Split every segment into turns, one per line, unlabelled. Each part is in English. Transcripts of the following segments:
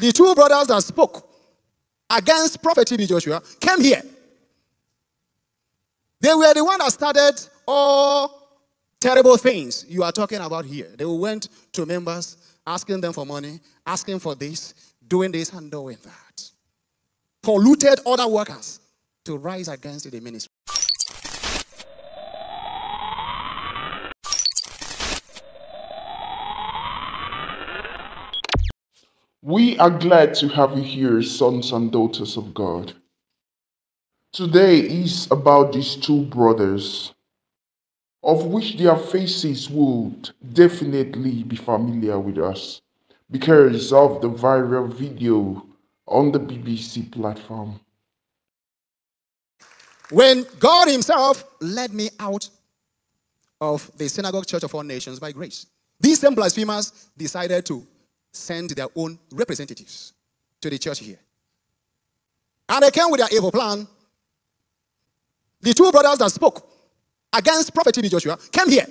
The two brothers that spoke against Prophet TB Joshua came here. They were the one that started all terrible things you are talking about here. They went to members asking them for money, asking for this, doing this and doing that. Polluted other workers to rise against the ministry.
We are glad to have you here, sons and daughters of God. Today is about these two brothers, of which their faces would definitely be familiar with us because of the viral video on the BBC platform.
When God Himself led me out of the Synagogue Church of All Nations by grace, these same blasphemers decided to send their own representatives to the church here. And they came with their evil plan. The two brothers that spoke against Prophet TB Joshua came here.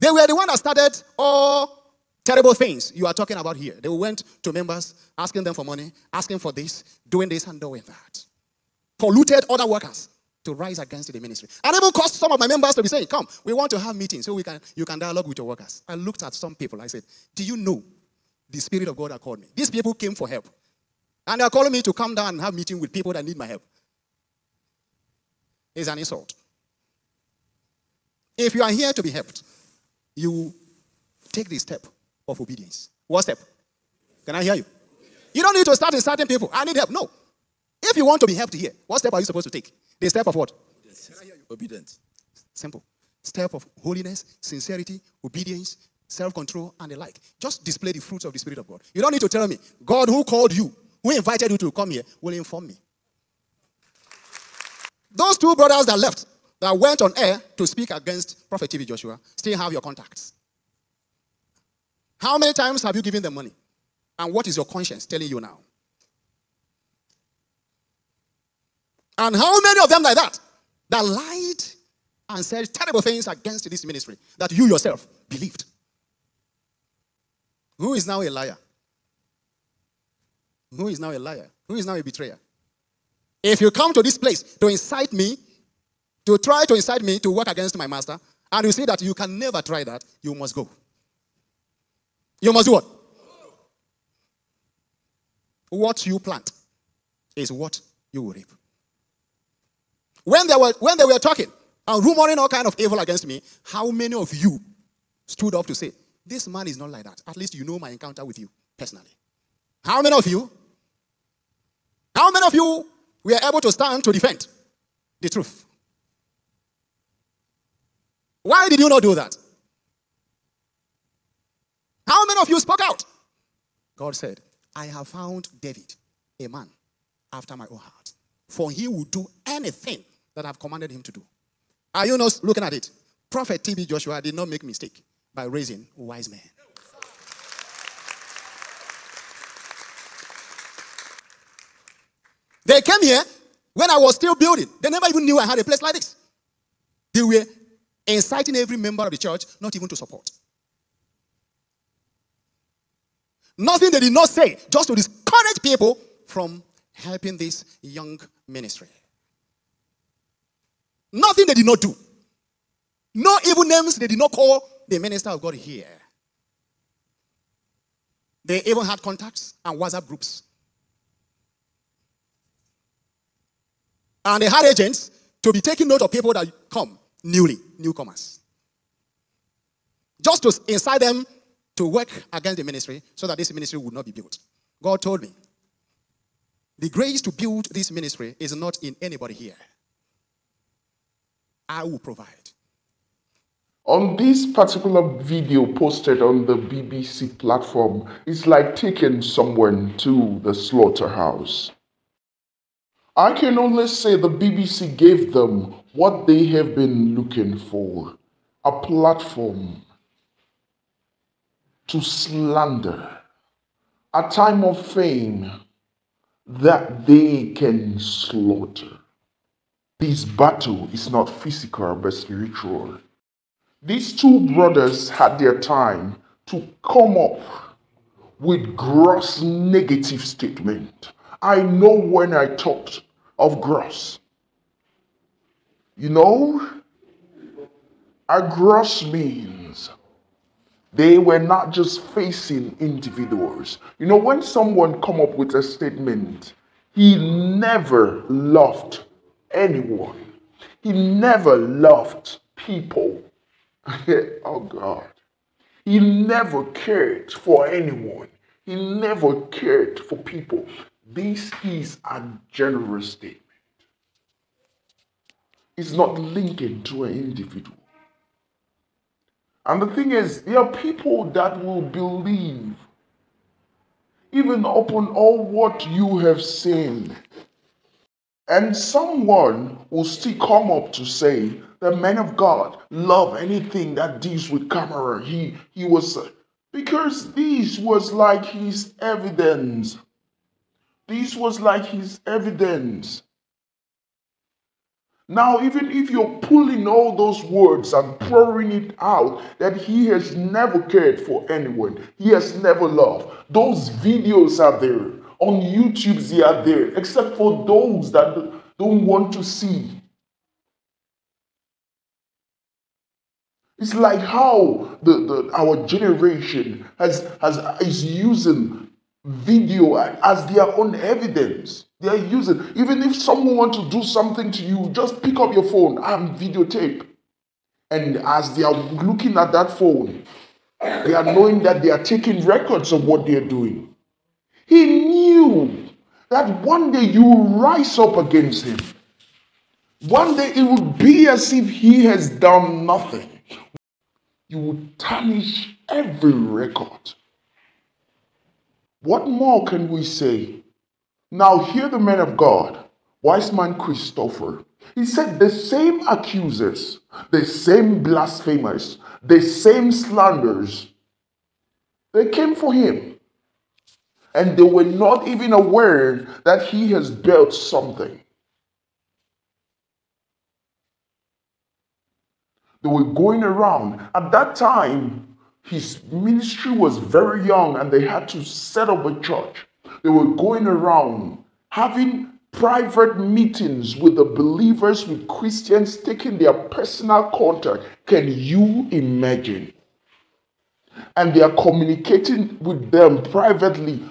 They were the one that started all terrible things you are talking about here. They went to members asking them for money, asking for this, doing this and doing that. Polluted other workers to rise against the ministry. And even caused some of my members to be saying, Come, we want to have meetings so we can you can dialogue with your workers. I looked at some people, I said, Do you know the Spirit of God that called me? These people came for help. And they're calling me to come down and have meeting with people that need my help. It's an insult. If you are here to be helped, you take the step of obedience. What step? Can I hear you? You don't need to start insulting people. I need help. No. If you want to be helped here, what step are you supposed to take? The step of what?
Obedience.
Simple. Step of holiness, sincerity, obedience, self control, and the like. Just display the fruits of the Spirit of God. You don't need to tell me. God, who called you, who invited you to come here, will inform me. Those two brothers that left, that went on air to speak against Prophet TB Joshua, still have your contacts. How many times have you given them money? And what is your conscience telling you now? And how many of them like that that lied and said terrible things against this ministry that you yourself believed? Who is now a liar? Who is now a liar? Who is now a betrayer? If you come to this place to incite me, to try to incite me to work against my master, and you see that you can never try that, you must go. You must do what? What you plant is what you will reap. When they were, when they were talking and rumoring all kind of evil against me, how many of you stood up to say, this man is not like that? At least you know my encounter with you personally. How many of you? How many of you were able to stand to defend the truth? Why did you not do that? How many of you spoke out? God said, I have found David, a man after my own heart. For he will do anything that I've commanded him to do. Are you not looking at it? Prophet TB Joshua did not make mistake by raising wise men. They came here when I was still building. They never even knew I had a place like this. They were inciting every member of the church not even to support. Nothing they did not say, just to discourage people from helping this young ministry. Nothing they did not do. No evil names they did not call the minister of God here. They even had contacts and WhatsApp groups. And they had agents to be taking note of people that come newly, newcomers. Just to incite them to work against the ministry so that this ministry would not be built. God told me the grace to build this ministry is not in anybody here. I will provide.
On this particular video posted on the BBC platform, it's like taking someone to the slaughterhouse. I can only say the BBC gave them what they have been looking for a platform to slander, a time of fame that they can slaughter. This battle is not physical but spiritual. These two brothers had their time to come up with gross negative statement. I know when I talked of gross. You know, a gross means they were not just facing individuals. You know, when someone come up with a statement, he never loved anyone. He never loved people. oh God. He never cared for anyone. He never cared for people. This is a generous statement. It's not linked to an individual. And the thing is, there are people that will believe even upon all what you have seen. And someone will still come up to say, the man of God love anything that deals with camera. He he was because this was like his evidence. This was like his evidence. Now, even if you're pulling all those words and pouring it out, that he has never cared for anyone, he has never loved. Those videos are there. On YouTube, they are there, except for those that don't want to see. It's like how the, the our generation has, has is using video as their own evidence. They are using even if someone wants to do something to you, just pick up your phone and videotape. And as they are looking at that phone, they are knowing that they are taking records of what they are doing. He that one day you will rise up against him. One day it will be as if he has done nothing you will tarnish every record. What more can we say? Now, hear the man of God, wise man Christopher. He said, The same accusers, the same blasphemers, the same slanders, they came for him. And they were not even aware that he has built something. They were going around. At that time, his ministry was very young and they had to set up a church. They were going around having private meetings with the believers, with Christians, taking their personal contact. Can you imagine? And they are communicating with them privately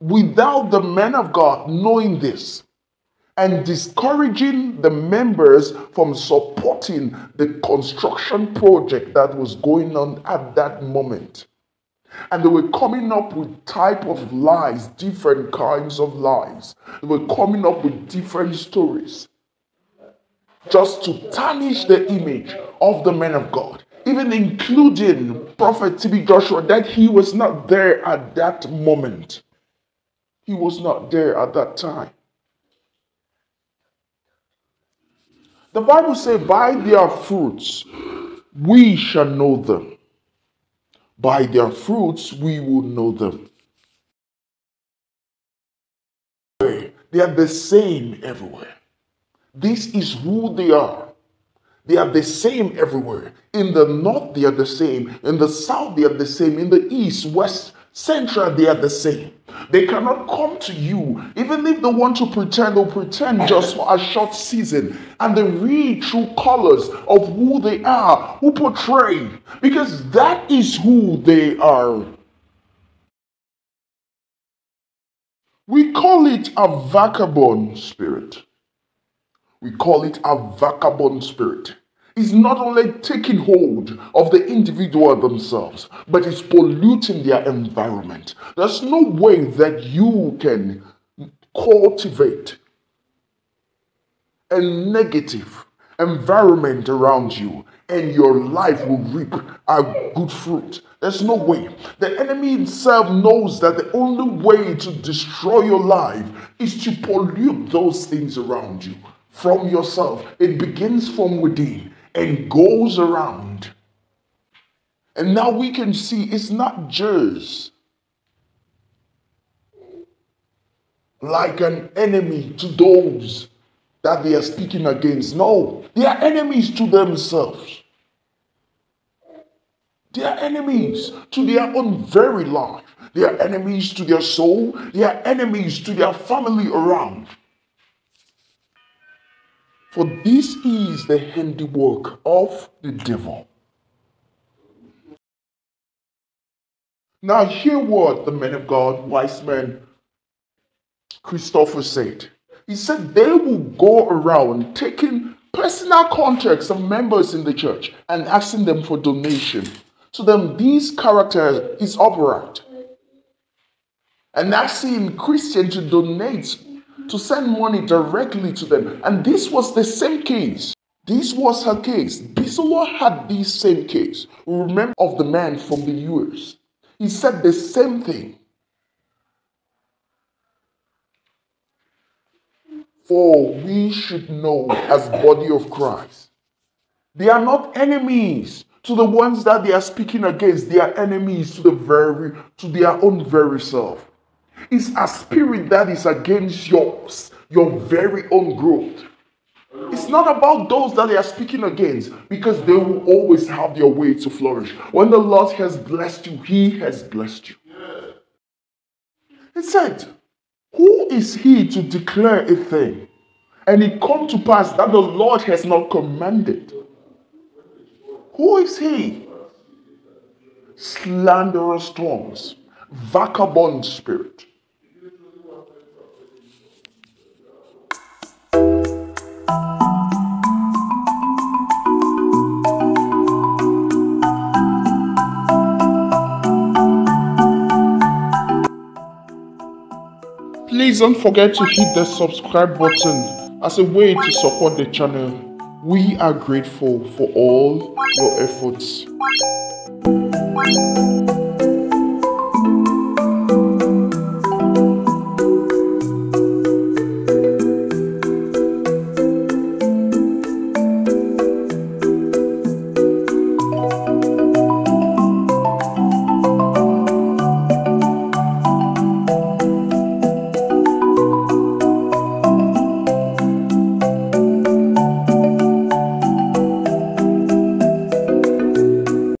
without the men of God knowing this and discouraging the members from supporting the construction project that was going on at that moment. And they were coming up with type of lies, different kinds of lies. They were coming up with different stories just to tarnish the image of the men of God, even including Prophet TB Joshua, that he was not there at that moment. He was not there at that time. The Bible says, By their fruits we shall know them. By their fruits we will know them. They are the same everywhere. This is who they are. They are the same everywhere. In the north, they are the same. In the south, they are the same. In the east, west, central, they are the same. They cannot come to you, even if they want to pretend, they'll pretend just for a short season. And the real true colors of who they are, who portray, because that is who they are. We call it a vagabond spirit. We call it a vagabond spirit is not only taking hold of the individual themselves, but it's polluting their environment. There's no way that you can cultivate a negative environment around you and your life will reap a good fruit. There's no way. The enemy himself knows that the only way to destroy your life is to pollute those things around you from yourself. It begins from within and goes around. And now we can see it's not just like an enemy to those that they are speaking against. No, they are enemies to themselves. They are enemies to their own very life. They are enemies to their soul. They are enemies to their family around. For this is the handiwork of the devil. Now, hear what the man of God, wise man Christopher said. He said they will go around taking personal contacts of members in the church and asking them for donation. So then these characters is upright. And asking Christian to donate, to send money directly to them. And this was the same case. This was her case. Bisola had this same case. Remember of the man from the US. He said the same thing. For we should know as body of Christ. They are not enemies to the ones that they are speaking against. They are enemies to the very to their own very self. It's a spirit that is against yours, your very own growth. It's not about those that they are speaking against because they will always have their way to flourish. When the Lord has blessed you, He has blessed you. He said, Who is he to declare a thing? And it come to pass that the Lord has not commanded. Who is he? Slanderous tongues, vagabond spirit. Please don't forget to hit the subscribe button as a way to support the channel. We are grateful for all your efforts.